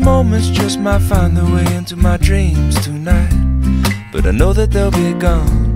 Moments just might find their way into my dreams tonight. But I know that they'll be gone